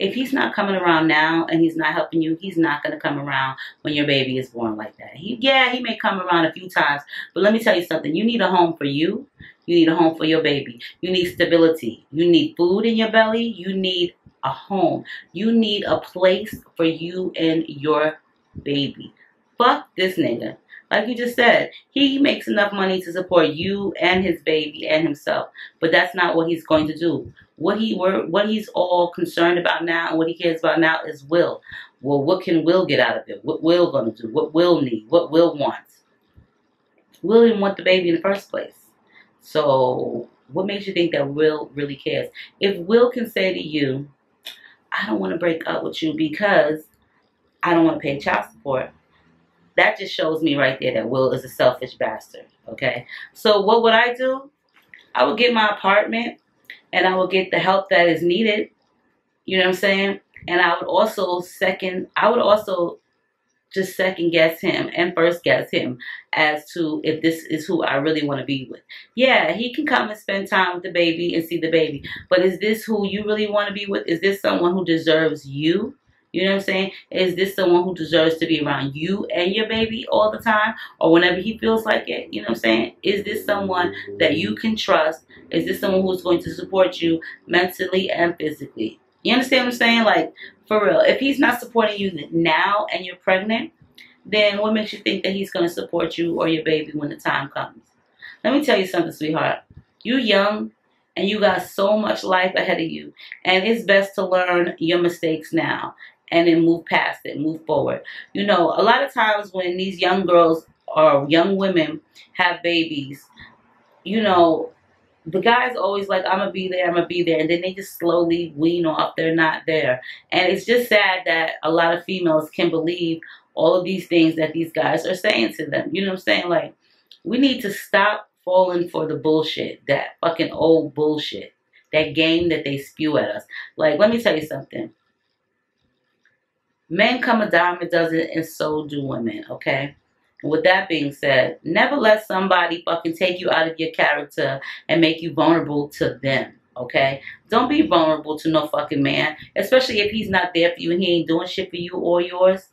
if he's not coming around now and he's not helping you, he's not going to come around when your baby is born like that. He, yeah, he may come around a few times, but let me tell you something. You need a home for you. You need a home for your baby. You need stability. You need food in your belly. You need a home. You need a place for you and your baby. Fuck this nigga. Like you just said, he makes enough money to support you and his baby and himself. But that's not what he's going to do. What he what he's all concerned about now and what he cares about now is Will. Well, what can Will get out of it? What Will gonna do? What Will need? What Will wants? Will didn't want the baby in the first place. So what makes you think that Will really cares? If Will can say to you, I don't want to break up with you because I don't want to pay child support, that just shows me right there that Will is a selfish bastard. Okay. So what would I do? I would get my apartment and I would get the help that is needed. You know what I'm saying? And I would also second, I would also just second guess him and first guess him as to if this is who I really want to be with. Yeah, he can come and spend time with the baby and see the baby. But is this who you really want to be with? Is this someone who deserves you? You know what I'm saying? Is this someone who deserves to be around you and your baby all the time or whenever he feels like it? You know what I'm saying? Is this someone that you can trust? Is this someone who's going to support you mentally and physically? You understand what I'm saying? Like, for real. If he's not supporting you now and you're pregnant, then what makes you think that he's going to support you or your baby when the time comes? Let me tell you something, sweetheart. You're young and you got so much life ahead of you. And it's best to learn your mistakes now and then move past it, move forward. You know, a lot of times when these young girls or young women have babies, you know, the guy's always like, I'm gonna be there, I'm gonna be there, and then they just slowly wean off, they're not there. And it's just sad that a lot of females can believe all of these things that these guys are saying to them. You know what I'm saying? Like, we need to stop falling for the bullshit, that fucking old bullshit, that game that they spew at us. Like, let me tell you something. Men come a dime a dozen, and so do women, okay? With that being said, never let somebody fucking take you out of your character and make you vulnerable to them, okay? Don't be vulnerable to no fucking man, especially if he's not there for you and he ain't doing shit for you or yours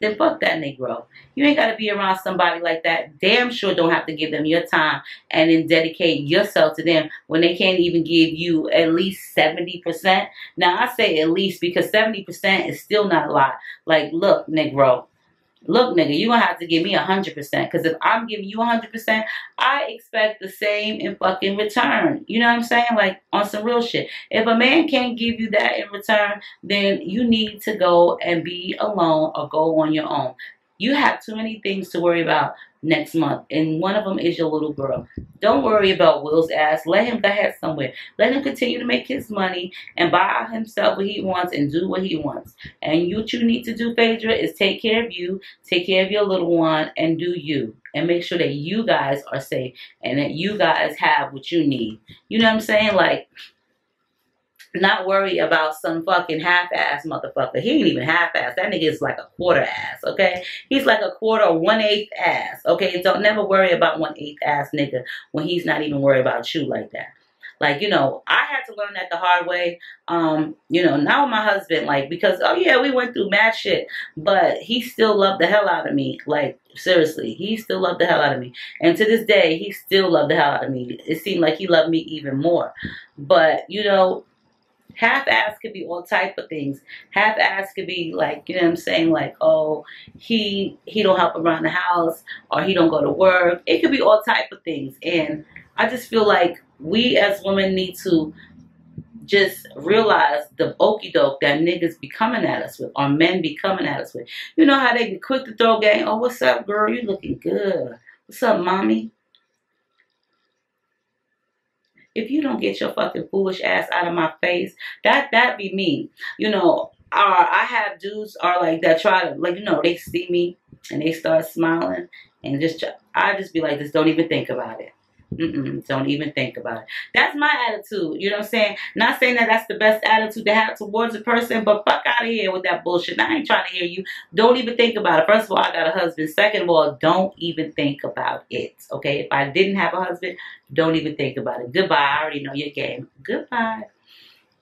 then fuck that Negro. You ain't got to be around somebody like that. Damn sure don't have to give them your time and then dedicate yourself to them when they can't even give you at least 70%. Now, I say at least because 70% is still not a lot. Like, look, Negro, look, nigga, you gonna have to give me a hundred percent. Cause if I'm giving you a hundred percent, I expect the same in fucking return. You know what I'm saying? Like on some real shit. If a man can't give you that in return, then you need to go and be alone or go on your own. You have too many things to worry about next month, and one of them is your little girl. Don't worry about Will's ass. Let him go ahead somewhere. Let him continue to make his money and buy himself what he wants and do what he wants. And what you need to do, Phaedra, is take care of you, take care of your little one, and do you. And make sure that you guys are safe and that you guys have what you need. You know what I'm saying? Like, not worry about some fucking half-ass motherfucker. He ain't even half-ass. That nigga is like a quarter ass, okay? He's like a quarter one-eighth ass, okay? Don't never worry about one-eighth ass nigga when he's not even worried about you like that. Like, you know, I had to learn that the hard way. Um, you know, now with my husband, like, because, oh yeah, we went through mad shit, but he still loved the hell out of me. Like, seriously, he still loved the hell out of me. And to this day, he still loved the hell out of me. It seemed like he loved me even more. But, you know, half-ass could be all type of things. Half-ass could be like, you know what I'm saying, like, oh, he he don't help around the house or he don't go to work. It could be all type of things. And I just feel like we as women need to just realize the okey doke that niggas be coming at us with, or men be coming at us with. You know how they be quick to throw game. Oh, what's up, girl? You looking good. What's up, mommy? If you don't get your fucking foolish ass out of my face, that that be me. You know, or I have dudes are like that try to like you know they see me and they start smiling and just I just be like just don't even think about it. Mm-mm, don't even think about it. That's my attitude. You know what I'm saying? Not saying that that's the best attitude to have towards a person, but fuck out of here with that bullshit. I ain't trying to hear you. Don't even think about it. First of all, I got a husband. Second of all, don't even think about it. Okay? If I didn't have a husband, don't even think about it. Goodbye. I already know your game. Goodbye.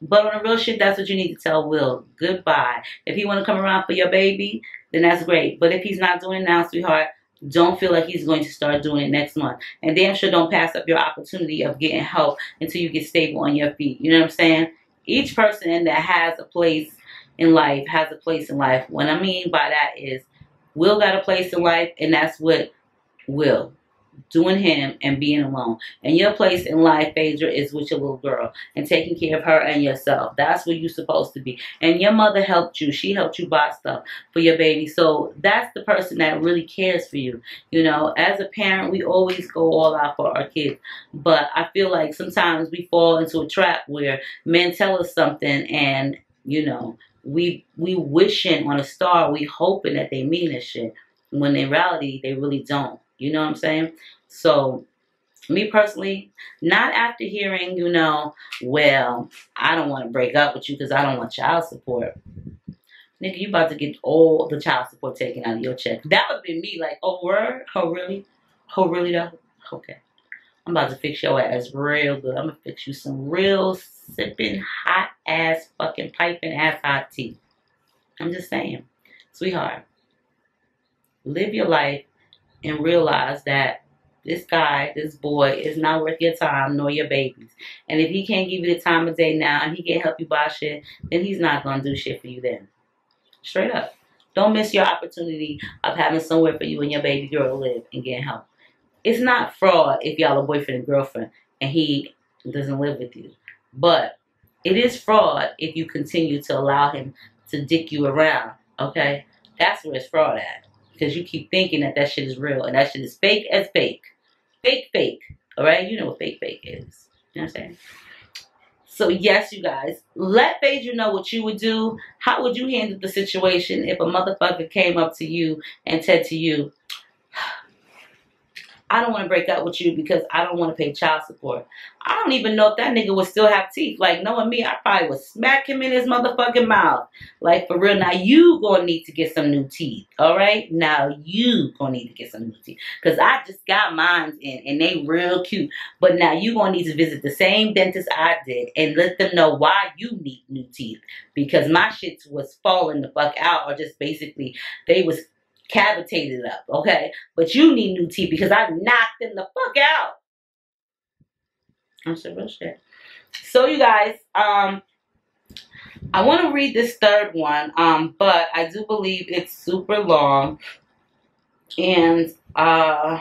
But on the real shit, that's what you need to tell Will. Goodbye. If he want to come around for your baby, then that's great. But if he's not doing it now, sweetheart, don't feel like he's going to start doing it next month. And damn sure don't pass up your opportunity of getting help until you get stable on your feet. You know what I'm saying? Each person that has a place in life has a place in life. What I mean by that is Will got a place in life and that's what Will. Doing him and being alone. And your place in life, Phaedra, is with your little girl and taking care of her and yourself. That's where you're supposed to be. And your mother helped you. She helped you buy stuff for your baby. So that's the person that really cares for you. You know, as a parent, we always go all out for our kids. But I feel like sometimes we fall into a trap where men tell us something and, you know, we we wishing on a star, we hoping that they mean this shit. When in reality, they really don't. You know what I'm saying? So, me personally, not after hearing, you know, well, I don't want to break up with you because I don't want child support. Nigga, you about to get all the child support taken out of your check. That would be me, like, oh, word? Oh, really? Oh, really, though? Okay. I'm about to fix your ass real good. I'm going to fix you some real sipping hot ass fucking piping ass hot tea. I'm just saying. Sweetheart, live your life and realize that this guy, this boy, is not worth your time nor your babies. And if he can't give you the time of day now and he can't help you buy shit, then he's not going to do shit for you then. Straight up. Don't miss your opportunity of having somewhere for you and your baby girl to live and get help. It's not fraud if y'all a boyfriend and girlfriend and he doesn't live with you. But it is fraud if you continue to allow him to dick you around. Okay? That's where it's fraud at because you keep thinking that that shit is real and that shit is fake as fake. Fake, fake. All right? You know what fake, fake is. You know what I'm saying? So, yes, you guys, let Phaedra know what you would do. How would you handle the situation if a motherfucker came up to you and said to you, I don't want to break up with you because I don't want to pay child support. I don't even know if that nigga would still have teeth. Like, knowing me, I probably would smack him in his motherfucking mouth. Like, for real. Now, you gonna need to get some new teeth, all right? Now, you gonna need to get some new teeth. Because I just got mine in, and they real cute. But now, you gonna need to visit the same dentist I did and let them know why you need new teeth. Because my shit was falling the fuck out or just basically, they was cavitated up, okay? But you need new teeth because I knocked them the fuck out. I'm so real shit. So you guys, um, I want to read this third one, um, but I do believe it's super long, and uh,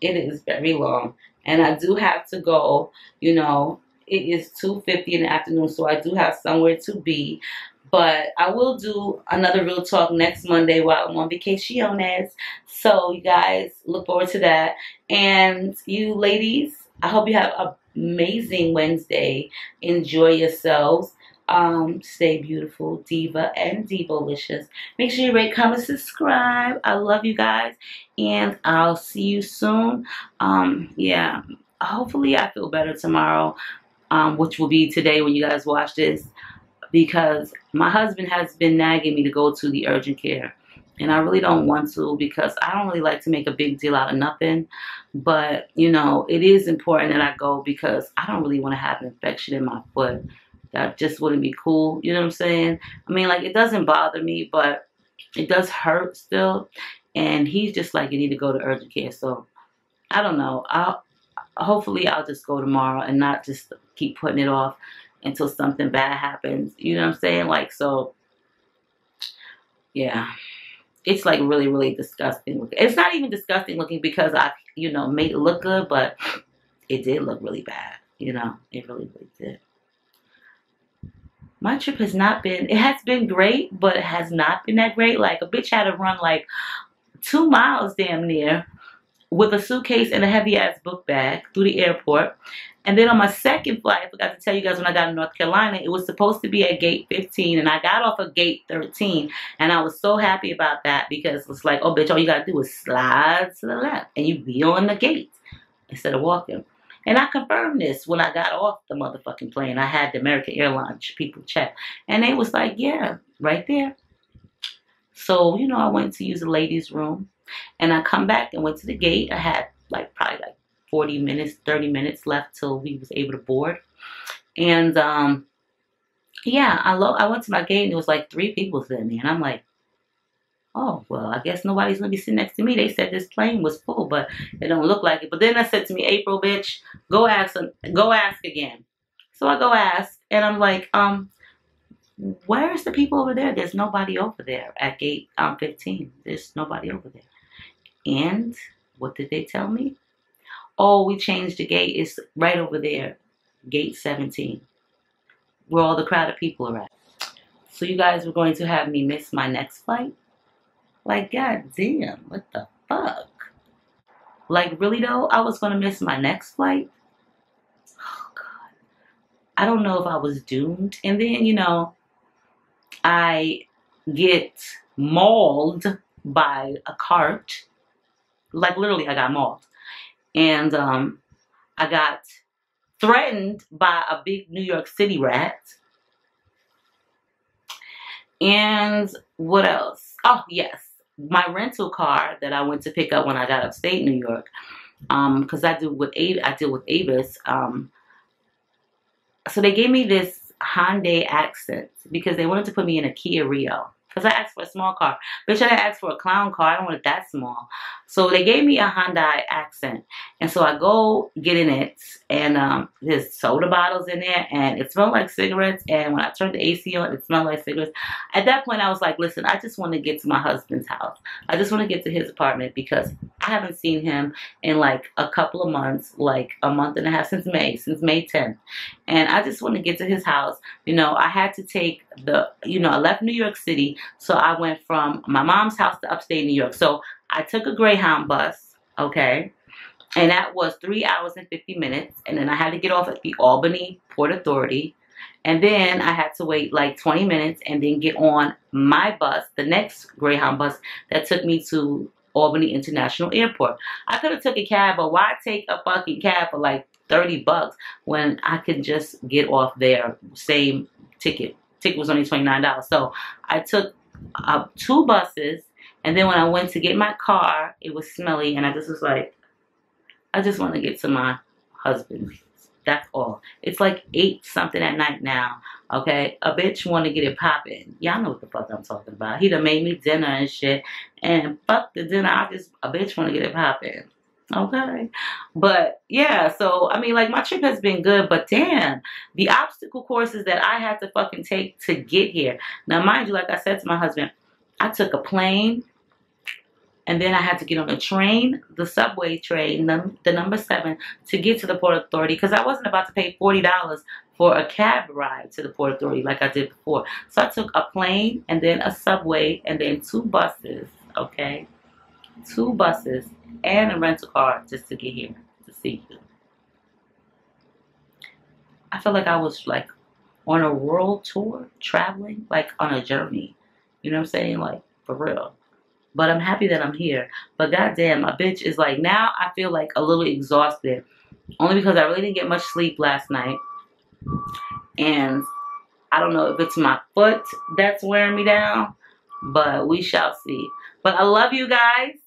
it is very long, and I do have to go. You know, it is 2.50 in the afternoon, so I do have somewhere to be. But I will do another real talk next Monday while I'm on vacaciones. So you guys look forward to that. And you ladies, I hope you have an amazing Wednesday. Enjoy yourselves. Um, stay beautiful, diva and divolicious. Make sure you rate, comment, subscribe. I love you guys, and I'll see you soon. Um, yeah, hopefully I feel better tomorrow, um, which will be today when you guys watch this because my husband has been nagging me to go to the urgent care. And I really don't want to because I don't really like to make a big deal out of nothing. But, you know, it is important that I go because I don't really want to have an infection in my foot. That just wouldn't be cool. You know what I'm saying? I mean, like, it doesn't bother me, but it does hurt still. And he's just like, you need to go to urgent care. So, I don't know. I'll hopefully I'll just go tomorrow and not just keep putting it off until something bad happens. You know what I'm saying? Like, so, yeah. It's like really, really disgusting. It's not even disgusting looking because I, you know, made it look good, but it did look really bad. You know, it really, really did. My trip has not been, it has been great, but it has not been that great. Like, a bitch had to run like two miles damn near with a suitcase and a heavy ass book bag through the airport. And then on my second flight, I forgot to tell you guys when I got to North Carolina, it was supposed to be at gate 15 and I got off of gate 13. And I was so happy about that because it's like, oh bitch, all you gotta do is slide to the left and you be on the gate instead of walking. And I confirmed this when I got off the motherfucking plane. I had the American Airlines people check. And they was like, yeah, right there. So, you know, I went to use the ladies' room. And I come back and went to the gate. I had like probably like 40 minutes, 30 minutes left till we was able to board. And um, yeah, I lo- I went to my gate and it was like three people sitting there, and I'm like, oh well, I guess nobody's gonna be sitting next to me. They said this plane was full, but it don't look like it. But then I said to me, April, bitch, go ask go ask again. So I go ask, and I'm like, um, where's the people over there? There's nobody over there at gate um 15. There's nobody over there. And What did they tell me? Oh, we changed the gate. It's right over there, gate 17, where all the crowded people are at. So you guys were going to have me miss my next flight? Like, god damn, what the fuck? Like, really though, I was going to miss my next flight? Oh, God. I don't know if I was doomed. And then, you know, I get mauled by a cart. Like, literally, I got mauled. And um, I got threatened by a big New York City rat. And what else? Oh, yes my rental car that I went to pick up when I got upstate New York, because um, I do with A I deal with Avis. Um, so they gave me this Hyundai Accent because they wanted to put me in a Kia Rio. Because I asked for a small car. Bitch, I didn't ask for a clown car. I don't want it that small. So they gave me a Hyundai Accent. And so I go get in it. And um, there's soda bottles in there. And it smelled like cigarettes. And when I turned the AC on, it smelled like cigarettes. At that point, I was like, listen, I just want to get to my husband's house. I just want to get to his apartment because I haven't seen him in like a couple of months. Like a month and a half since May. Since May 10th. And I just want to get to his house. You know, I had to take the, you know, I left New York City so I went from my mom's house to upstate New York. So I took a Greyhound bus, okay? And that was three hours and 50 minutes. And then I had to get off at the Albany Port Authority. And then I had to wait like 20 minutes and then get on my bus, the next Greyhound bus that took me to Albany International Airport. I could have took a cab, but why take a fucking cab for like 30 bucks when I could just get off there, same ticket. Ticket was only $29. So I took uh, two buses. And then when I went to get my car, it was smelly. And I just was like, I just want to get to my husband. That's all. It's like 8 something at night now. Okay? A bitch want to get it popping. Y'all know what the fuck I'm talking about. He done made me dinner and shit. And fuck the dinner. I just, a bitch want to get it popping. Okay. But yeah, so I mean, like my trip has been good, but damn, the obstacle courses that I had to fucking take to get here. Now, mind you, like I said to my husband, I took a plane and then I had to get on a train, the subway train, num the number seven, to get to the Port Authority because I wasn't about to pay $40 for a cab ride to the Port Authority like I did before. So I took a plane and then a subway and then two buses, okay? Two buses and a rental car just to get here to see you. I felt like I was like on a world tour, traveling, like on a journey. You know what I'm saying? Like, for real. But I'm happy that I'm here. But goddamn, my bitch is like, now I feel like a little exhausted. Only because I really didn't get much sleep last night. And I don't know if it's my foot that's wearing me down. But we shall see. But I love you guys.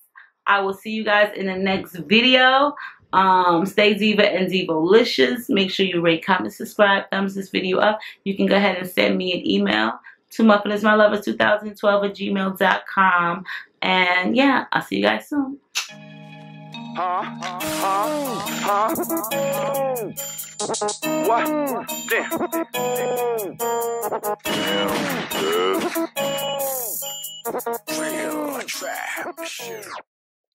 I will see you guys in the next video. Um, stay Diva and Divolicious. Make sure you rate, comment, subscribe, thumbs this video up. You can go ahead and send me an email to muffinismylovers2012 at gmail.com. And yeah, I'll see you guys soon. Huh? Huh? Huh? What? Damn. Real trap shit.